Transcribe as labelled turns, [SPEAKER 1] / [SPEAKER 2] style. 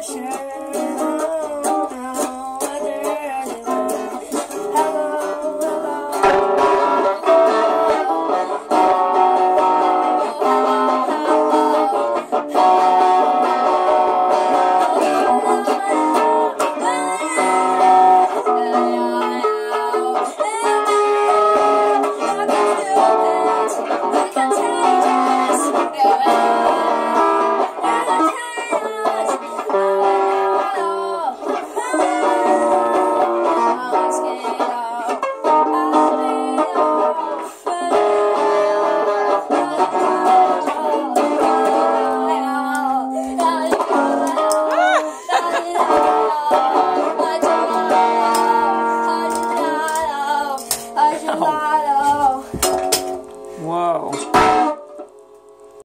[SPEAKER 1] Sure.
[SPEAKER 2] Whoa.